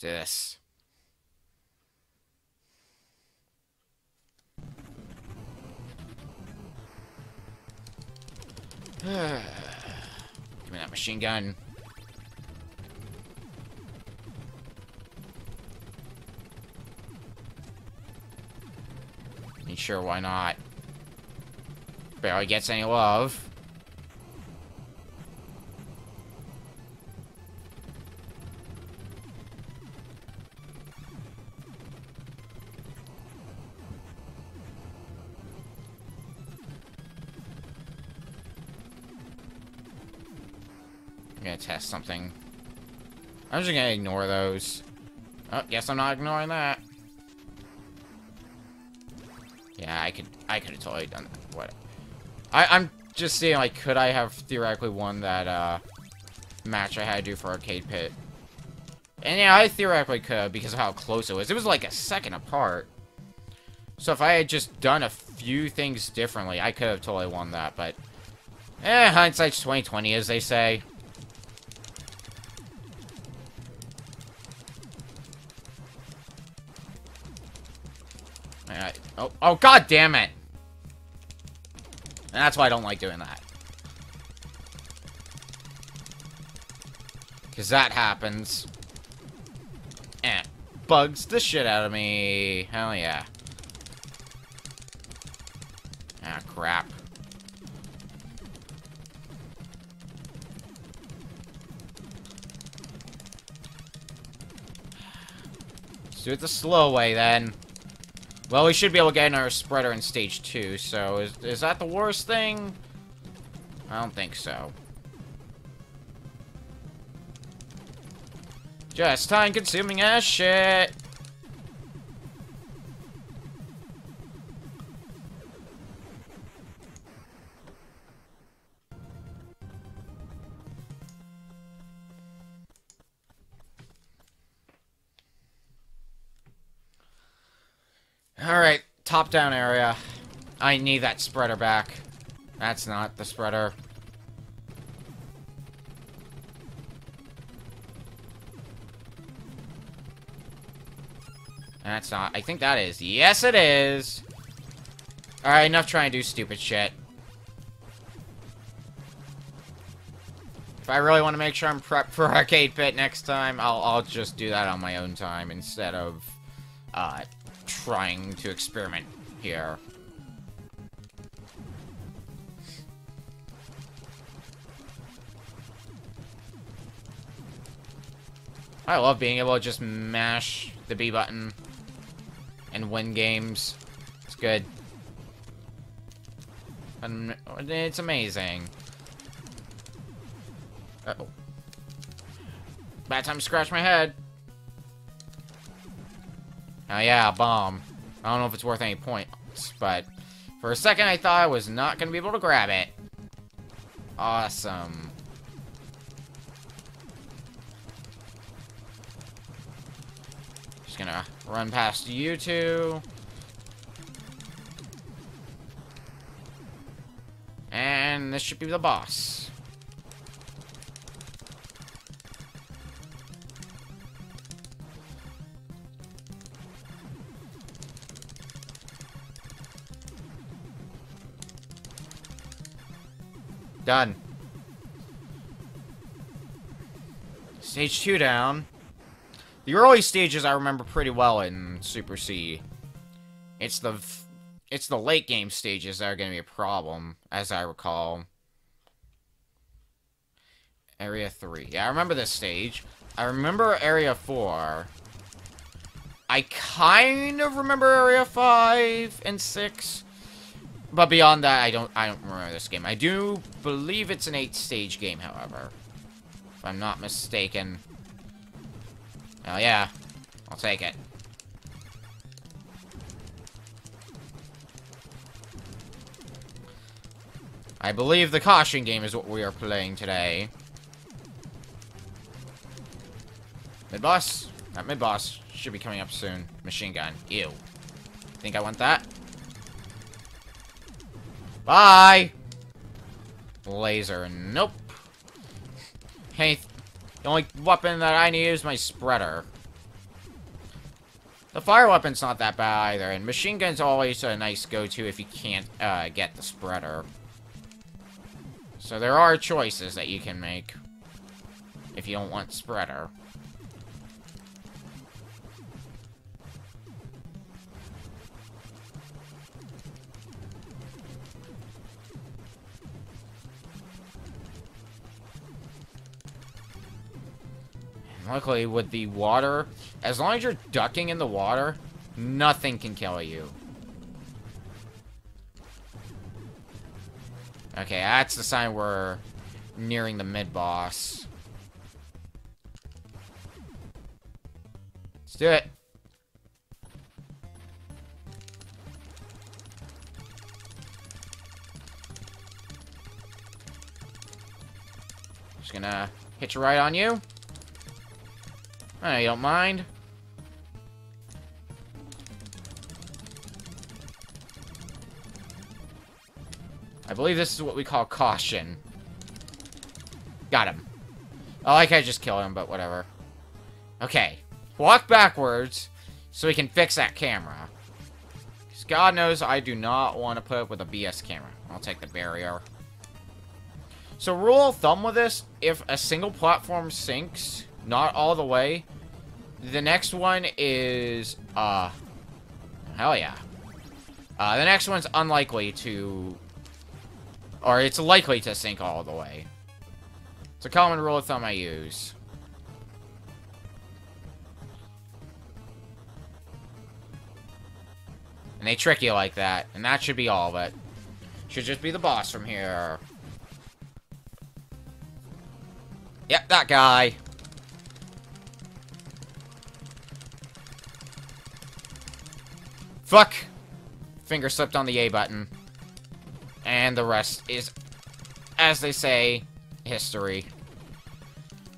Do this. Give me that machine gun. Ain't sure why not. Barely gets any love. Test something. I'm just gonna ignore those. Oh, guess I'm not ignoring that. Yeah, I could, I could have totally done that. What? I, I'm just seeing, like, could I have theoretically won that, uh, match I had to do for Arcade Pit? And yeah, I theoretically could because of how close it was. It was like a second apart. So if I had just done a few things differently, I could have totally won that, but... Eh, hindsight's 2020, as they say. Oh, oh, god damn it! And that's why I don't like doing that. Because that happens. And bugs the shit out of me. Hell yeah. Ah, crap. Let's do it the slow way, then. Well, we should be able to get another spreader in stage 2, so is, is that the worst thing? I don't think so. Just time-consuming as shit! Top-down area. I need that spreader back. That's not the spreader. That's not. I think that is. Yes, it is! Alright, enough trying to do stupid shit. If I really want to make sure I'm prepped for Arcade Pit next time, I'll, I'll just do that on my own time instead of uh, trying to experiment here. I love being able to just mash the B button and win games. It's good. And it's amazing. Uh oh Bad time to scratch my head. Oh yeah, bomb. I don't know if it's worth any points, but for a second I thought I was not going to be able to grab it. Awesome. Just gonna run past you two. And this should be the boss. Done. Stage 2 down. The early stages I remember pretty well in Super C. It's the it's the late game stages that are going to be a problem, as I recall. Area 3. Yeah, I remember this stage. I remember Area 4. I kind of remember Area 5 and 6. But beyond that, I don't I don't remember this game. I do believe it's an eight-stage game, however. If I'm not mistaken. Oh yeah. I'll take it. I believe the caution game is what we are playing today. Mid-boss? That mid-boss should be coming up soon. Machine gun. Ew. Think I want that? Bye! Laser. Nope. Hey, the only weapon that I need is my spreader. The fire weapon's not that bad either, and machine gun's always a nice go-to if you can't uh, get the spreader. So there are choices that you can make if you don't want spreader. Luckily, with the water, as long as you're ducking in the water, nothing can kill you. Okay, that's the sign we're nearing the mid-boss. Let's do it. Just gonna hitch a right on you. You don't mind? I believe this is what we call caution. Got him. I like I just killed him, but whatever. Okay. Walk backwards so we can fix that camera. Because God knows I do not want to put up with a BS camera. I'll take the barrier. So rule of thumb with this, if a single platform sinks, not all the way, the next one is, uh, hell yeah. Uh, the next one's unlikely to, or it's likely to sink all the way. It's a common rule of thumb I use. And they trick you like that, and that should be all of it. Should just be the boss from here. Yep, that guy. Fuck! Finger slipped on the A button. And the rest is, as they say, history.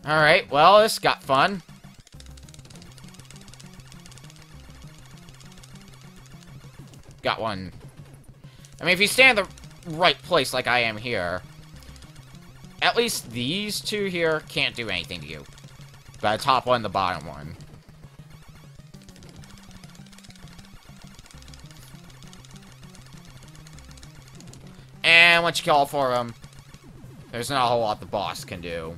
Alright, well, this got fun. Got one. I mean, if you stand in the right place like I am here, at least these two here can't do anything to you. The top one, the bottom one. And once you kill all four of them, there's not a whole lot the boss can do.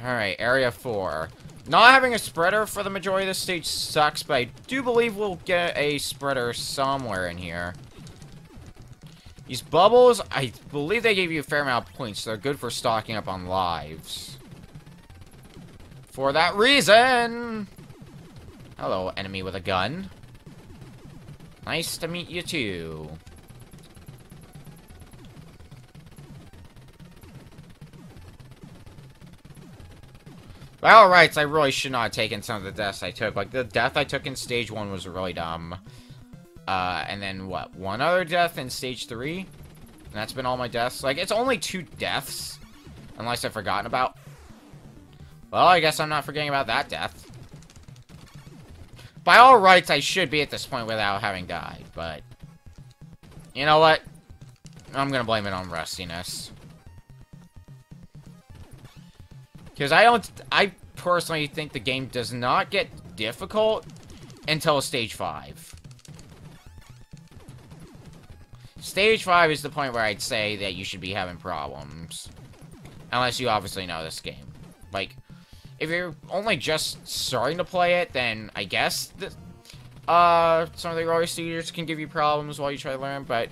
Alright, Area 4. Not having a spreader for the majority of the stage sucks, but I do believe we'll get a spreader somewhere in here. These bubbles, I believe they gave you a fair amount of points. So they're good for stocking up on lives. For that reason... Hello, enemy with a gun. Nice to meet you too. By all rights, I really should not have taken some of the deaths I took. Like, the death I took in stage one was really dumb. Uh, and then what? One other death in stage three? And that's been all my deaths. Like, it's only two deaths. Unless I've forgotten about. Well, I guess I'm not forgetting about that death. By all rights, I should be at this point without having died, but... You know what? I'm gonna blame it on rustiness. Because I don't... I personally think the game does not get difficult until stage 5. Stage 5 is the point where I'd say that you should be having problems. Unless you obviously know this game. Like, if you're only just starting to play it, then I guess uh, some of the early stages can give you problems while you try to learn, but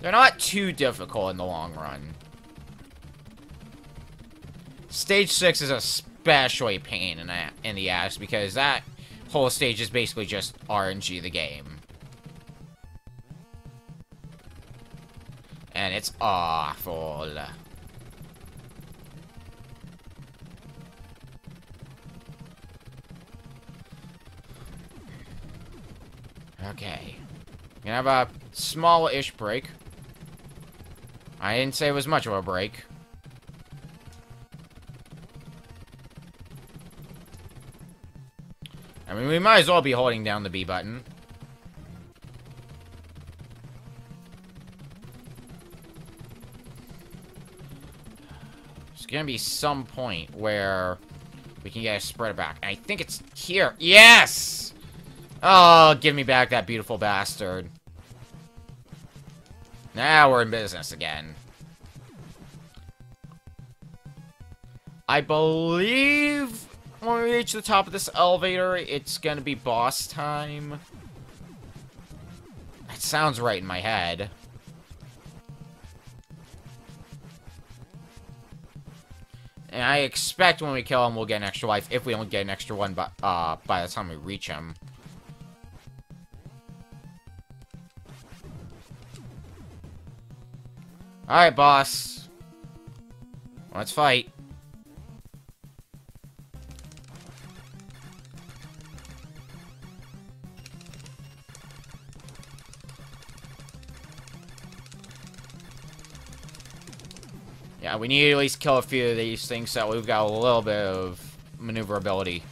they're not too difficult in the long run. Stage 6 is especially pain in, in the ass because that whole stage is basically just RNG the game. And it's awful. Okay. Gonna have a small-ish break. I didn't say it was much of a break. I mean, we might as well be holding down the B button. There's gonna be some point where we can get a spreader back. I think it's here. Yes! Oh, give me back that beautiful bastard. Now we're in business again. I believe when we reach the top of this elevator, it's gonna be boss time. That sounds right in my head. And I expect when we kill him, we'll get an extra life, if we don't get an extra one by, uh, by the time we reach him. Alright, boss. Let's fight. Yeah, we need to at least kill a few of these things so we've got a little bit of maneuverability.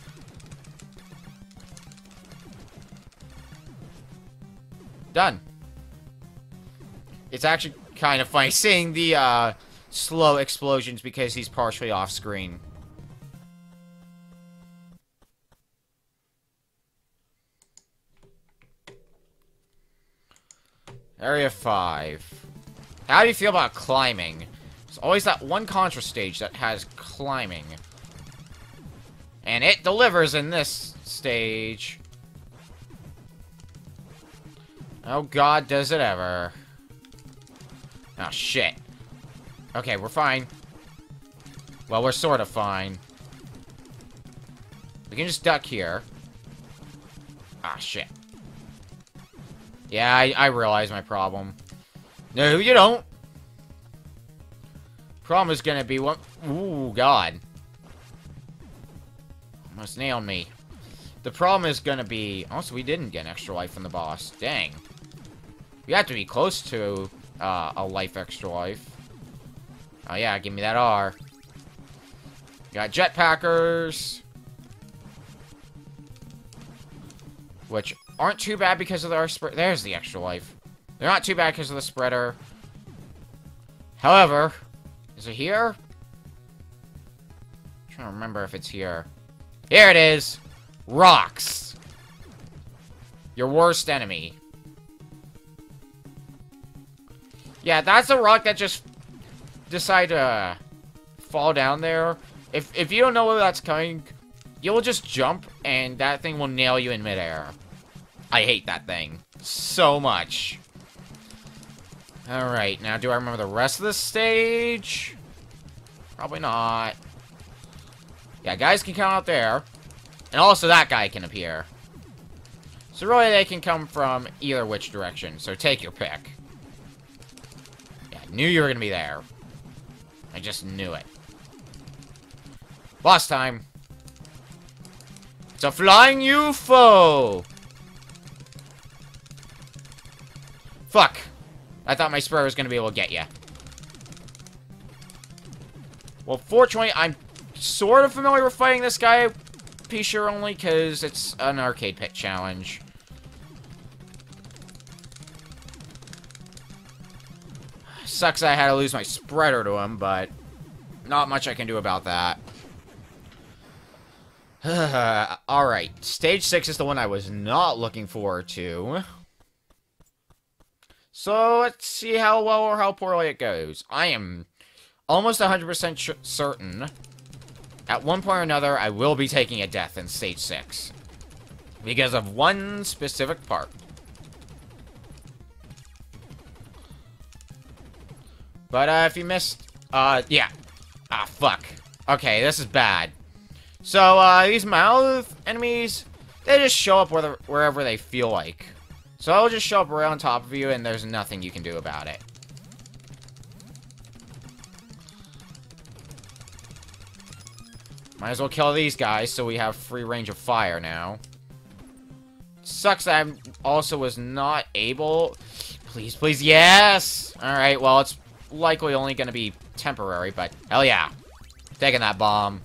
Done. It's actually kind of funny seeing the uh, slow explosions because he's partially off screen. Area 5. How do you feel about climbing? There's always that one Contra stage that has climbing. And it delivers in this stage. Oh god, does it ever. Oh, shit. Okay, we're fine. Well, we're sort of fine. We can just duck here. Ah, shit. Yeah, I, I realize my problem. No, you don't. Problem is gonna be what... Ooh, God. Almost nailed me. The problem is gonna be... Also, we didn't get an extra life from the boss. Dang. We have to be close to uh, a life extra life. Oh yeah, give me that R. Got jetpackers. Which aren't too bad because of our spread. There's the extra life. They're not too bad because of the spreader. However, is it here? I'm trying to remember if it's here. Here it is! Rocks! Your worst enemy. Yeah, that's a rock that just decided to fall down there. If, if you don't know where that's coming, you'll just jump, and that thing will nail you in midair. I hate that thing so much. Alright, now do I remember the rest of the stage? Probably not. Yeah, guys can come out there. And also that guy can appear. So really they can come from either which direction, so take your pick. Yeah, I knew you were gonna be there. I just knew it. Boss time. It's a flying UFO! Fuck. I thought my spur was going to be able to get you. Well, fortunately, I'm sort of familiar with fighting this guy, pea shooter only, because it's an arcade pit challenge. Sucks I had to lose my spreader to him, but not much I can do about that. Alright, stage 6 is the one I was not looking forward to. So let's see how well or how poorly it goes. I am almost 100% certain at one point or another I will be taking a death in stage 6. Because of one specific part. But uh, if you missed, uh, yeah. Ah, fuck. Okay, this is bad. So, uh, these mouth enemies, they just show up wherever they feel like. So I'll just show up right on top of you, and there's nothing you can do about it. Might as well kill these guys so we have free range of fire now. Sucks I also was not able... Please, please, yes! Alright, well, it's likely only going to be temporary, but hell yeah. Taking that bomb.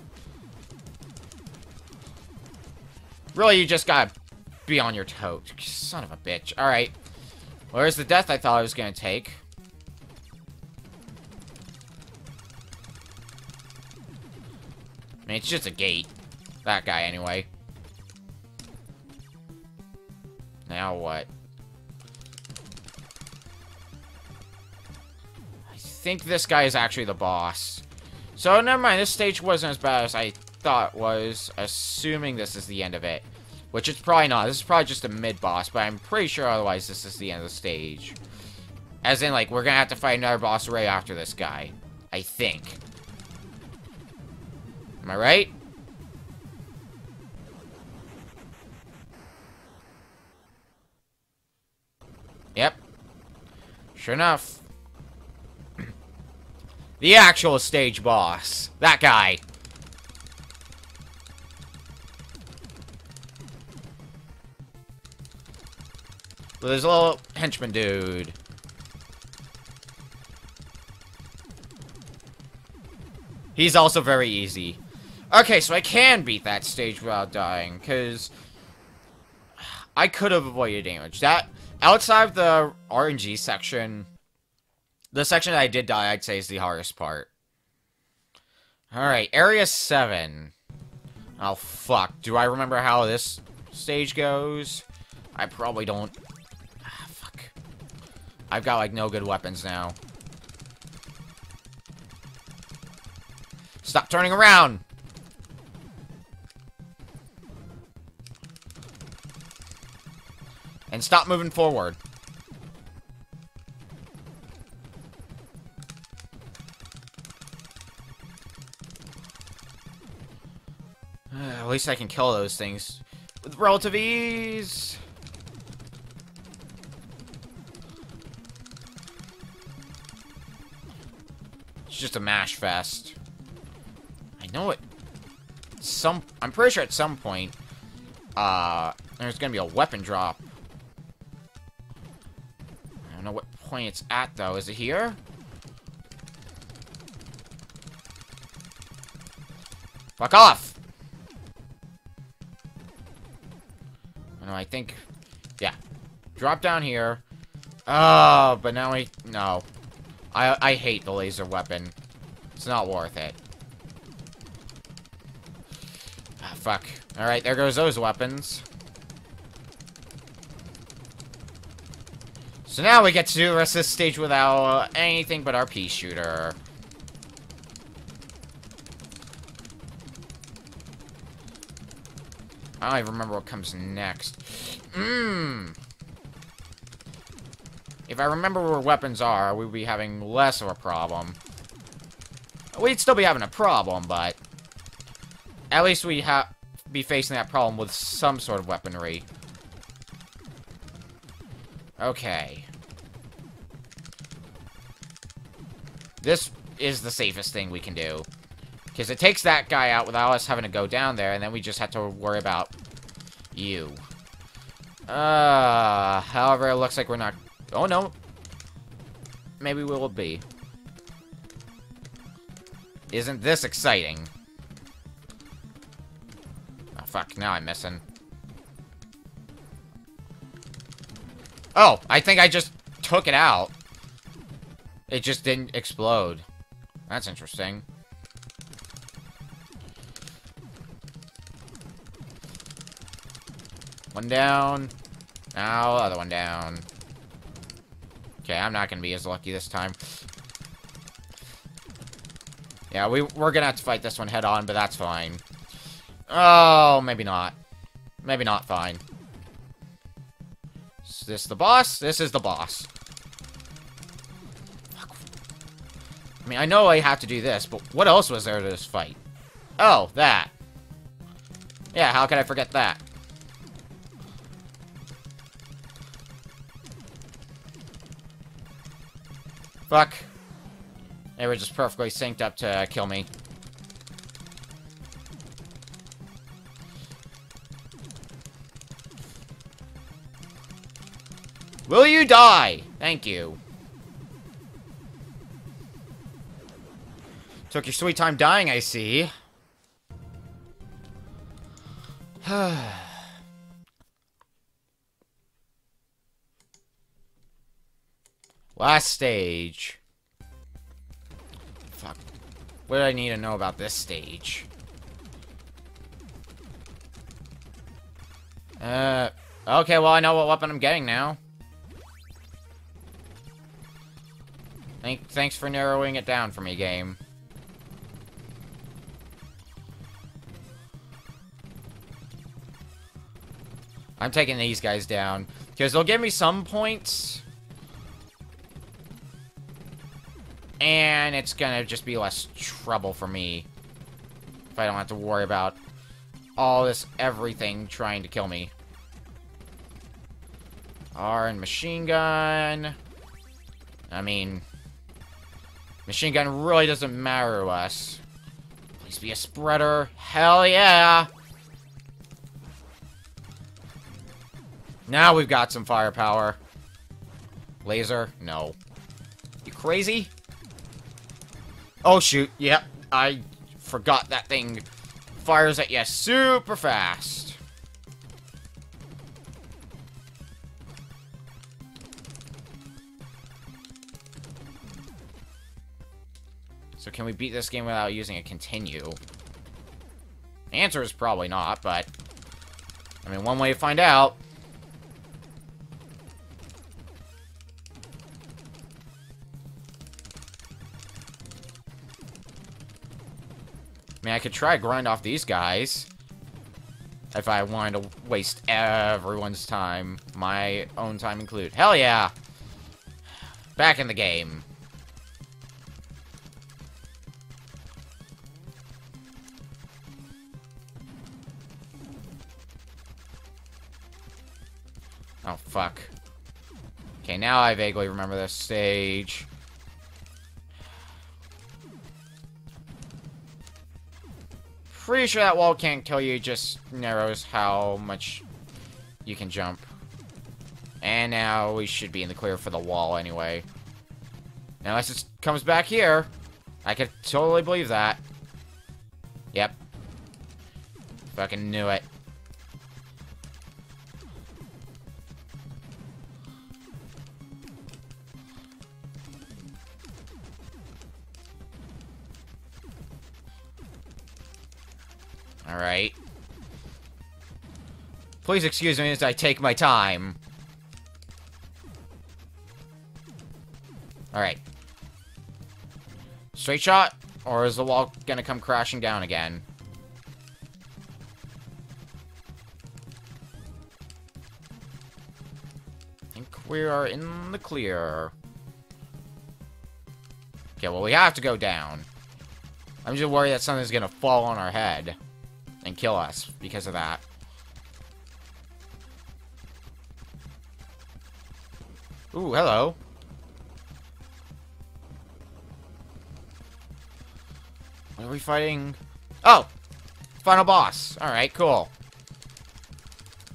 Really, you just gotta be on your toes. Son of a bitch. Alright. Where's the death I thought I was gonna take? I mean, it's just a gate. That guy, anyway. Now what? I think this guy is actually the boss. So, never mind. This stage wasn't as bad as I thought was, assuming this is the end of it. Which it's probably not. This is probably just a mid-boss, but I'm pretty sure otherwise this is the end of the stage. As in, like, we're gonna have to fight another boss right after this guy. I think. Am I right? Yep. Sure enough. the actual stage boss. That guy. There's a little henchman dude. He's also very easy. Okay, so I can beat that stage without dying, because I could have avoided damage. That outside the RNG section, the section that I did die, I'd say is the hardest part. Alright, Area 7. Oh, fuck. Do I remember how this stage goes? I probably don't. I've got, like, no good weapons now. Stop turning around! And stop moving forward. At least I can kill those things with relative ease. Just a mash fest. I know it. Some, I'm pretty sure at some point, uh, there's gonna be a weapon drop I don't know what point it's at, though. Is it here? Fuck off! No, I think... Yeah. Drop down here. Oh, but now we... No. I, I hate the laser weapon. It's not worth it. Ah, fuck. Alright, there goes those weapons. So now we get to do the rest of this stage without anything but our pea shooter. I don't even remember what comes next. Mmm. If I remember where weapons are, we'd be having less of a problem. We'd still be having a problem, but... At least we have be facing that problem with some sort of weaponry. Okay. This is the safest thing we can do. Because it takes that guy out without us having to go down there, and then we just have to worry about you. Uh, however, it looks like we're not... Oh, no. Maybe we will be. Isn't this exciting? Oh, fuck. Now I'm missing. Oh, I think I just took it out. It just didn't explode. That's interesting. One down. Now, other one down. Okay, I'm not gonna be as lucky this time. Yeah, we, we're gonna have to fight this one head on, but that's fine. Oh, maybe not. Maybe not fine. Is this the boss? This is the boss. I mean, I know I have to do this, but what else was there to this fight? Oh, that. Yeah, how could I forget that? Fuck. They were just perfectly synced up to kill me. Will you die? Thank you. Took your sweet time dying, I see. Last stage. Fuck. What do I need to know about this stage? Uh, okay, well, I know what weapon I'm getting now. Thank, thanks for narrowing it down for me, game. I'm taking these guys down. Because they'll give me some points. And it's gonna just be less trouble for me. If I don't have to worry about all this everything trying to kill me. R and machine gun. I mean, machine gun really doesn't matter to us. Please be a spreader. Hell yeah! Now we've got some firepower. Laser? No. You crazy? Oh, shoot. Yep. I forgot that thing fires at you super fast. So can we beat this game without using a continue? The answer is probably not, but... I mean, one way to find out. Mean, I could try grind off these guys. If I wanted to waste everyone's time. My own time included. Hell yeah! Back in the game. Oh, fuck. Okay, now I vaguely remember this stage. Pretty sure that wall can't kill you, just narrows how much you can jump. And now we should be in the clear for the wall anyway. Unless it comes back here. I could totally believe that. Yep. Fucking knew it. Alright. Please excuse me as I take my time. Alright. Straight shot? Or is the wall gonna come crashing down again? I think we are in the clear. Okay, well, we have to go down. I'm just worried that something's gonna fall on our head kill us because of that. Ooh, hello. What are we fighting? Oh! Final boss. Alright, cool.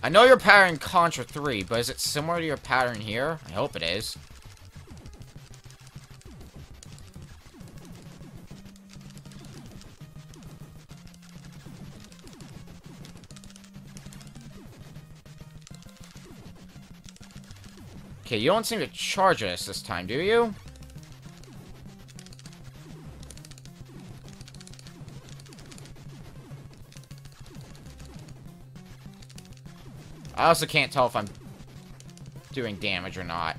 I know your pattern Contra 3, but is it similar to your pattern here? I hope it is. Okay, you don't seem to charge us this time, do you? I also can't tell if I'm doing damage or not.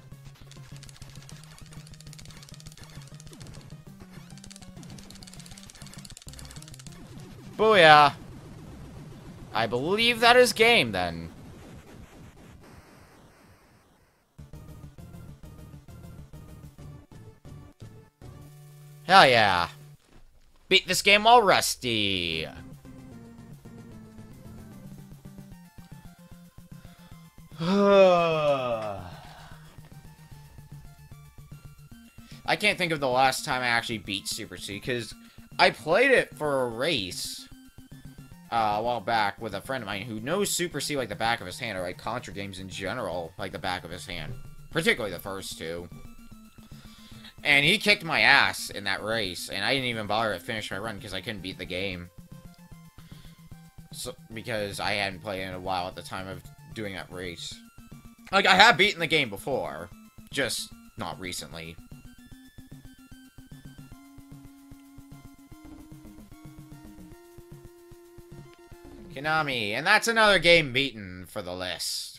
Booyah! I believe that is game, then. Hell yeah. Beat this game all rusty. I can't think of the last time I actually beat Super C, because I played it for a race uh, a while back with a friend of mine who knows Super C like the back of his hand, or like Contra games in general like the back of his hand. Particularly the first two. And he kicked my ass in that race, and I didn't even bother to finish my run because I couldn't beat the game. So, because I hadn't played in a while at the time of doing that race. Like, I have beaten the game before. Just not recently. Konami, and that's another game beaten for the list.